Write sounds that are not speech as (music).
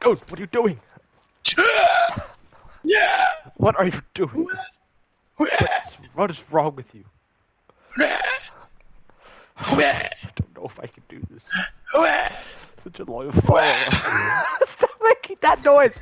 Ghost, what are you doing? (laughs) Yeah. What are you doing? (laughs) What's, what is wrong with you? (laughs) (sighs) I don't know if I can do this. Such a loyal follower. Stop making that noise!